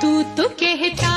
तू तो कहता